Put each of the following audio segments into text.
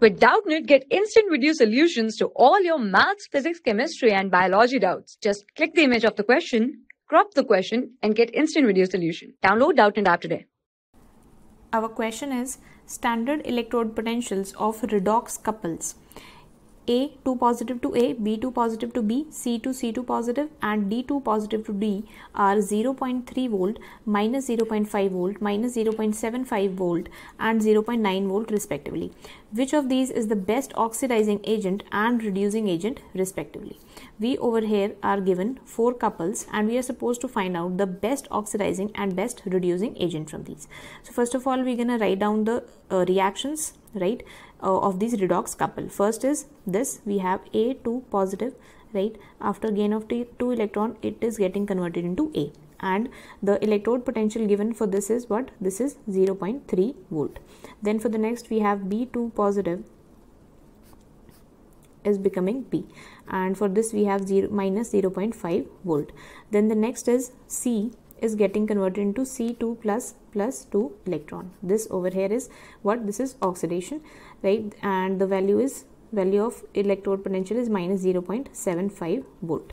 With Doubtnut, get instant video solutions to all your maths, physics, chemistry, and biology doubts. Just click the image of the question, crop the question, and get instant video solution. Download Doubtnut app today. Our question is standard electrode potentials of redox couples. A 2 positive to A, B2 positive to B, C2 C2 positive and D2 positive to D are 0.3 volt, minus 0.5 volt, minus 0.75 volt and 0.9 volt respectively. Which of these is the best oxidizing agent and reducing agent respectively? We over here are given four couples and we are supposed to find out the best oxidizing and best reducing agent from these. So first of all we're gonna write down the uh, reactions right uh, of these redox couple. First is this we have a2 positive right? After gain of t 2 electron it is getting converted into a. And the electrode potential given for this is what? This is 0.3 volt. Then for the next we have b2 positive is becoming b and for this we have 0 minus 0.5 volt. Then the next is c is getting converted into C2 plus plus 2 electron. This over here is what this is oxidation right and the value is value of electrode potential is minus 0.75 volt.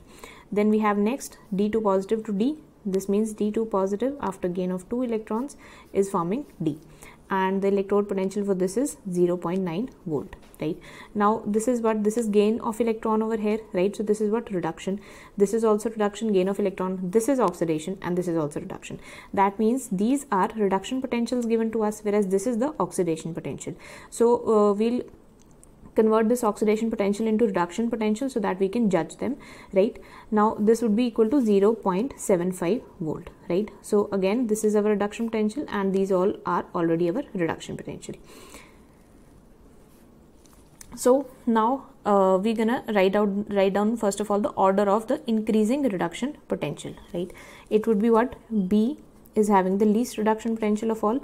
Then we have next D2 positive to D. This means D2 positive after gain of 2 electrons is forming D. And the electrode potential for this is 0.9 volt right? Now this is what this is gain of electron over here right? So this is what reduction. This is also reduction gain of electron. This is oxidation and this is also reduction. That means these are reduction potentials given to us whereas this is the oxidation potential. So uh, we'll convert this oxidation potential into reduction potential so that we can judge them right? Now this would be equal to 0.75 volt right? So again this is our reduction potential and these all are already our reduction potential. So now uh, we're gonna write out write down first of all the order of the increasing reduction potential right? It would be what? B is having the least reduction potential of all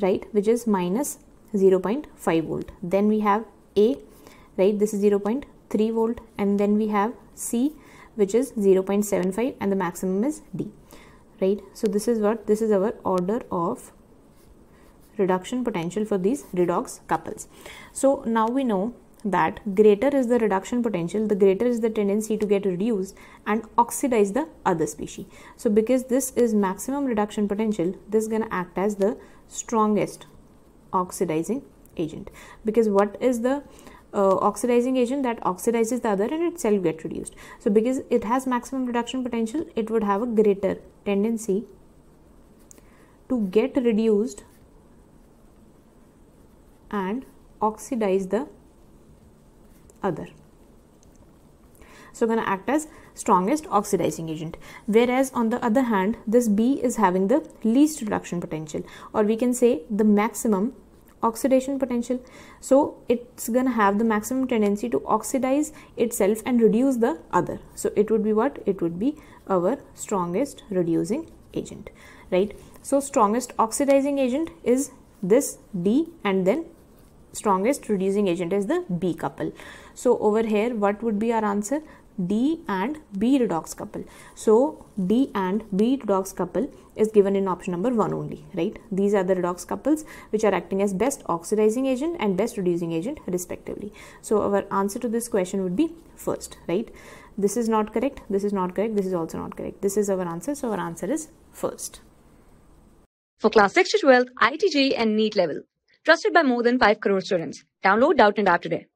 right? Which is minus 0.5 volt. Then we have a right? This is 0.3 volt. And then we have c which is 0.75 and the maximum is d right? So this is what this is our order of reduction potential for these redox couples. So now we know that greater is the reduction potential the greater is the tendency to get reduced and oxidize the other species. So because this is maximum reduction potential this is going to act as the strongest oxidizing agent. Because what is the uh, oxidizing agent? That oxidizes the other and itself get reduced. So because it has maximum reduction potential it would have a greater tendency to get reduced and oxidize the other. So going to act as strongest oxidizing agent. Whereas on the other hand this B is having the least reduction potential or we can say the maximum oxidation potential. So it's gonna have the maximum tendency to oxidize itself and reduce the other. So it would be what? It would be our strongest reducing agent right? So strongest oxidizing agent is this D and then strongest reducing agent is the B couple. So over here what would be our answer D and B redox couple. So D and B redox couple is given in option number 1 only, right? These are the redox couples which are acting as best oxidizing agent and best reducing agent respectively. So our answer to this question would be first, right? This is not correct, this is not correct, this is also not correct. This is our answer, so our answer is first. For class 6 to 12, IIT JEE and NEET level. Trusted by more than 5 crore students. Download Doubtnut app today.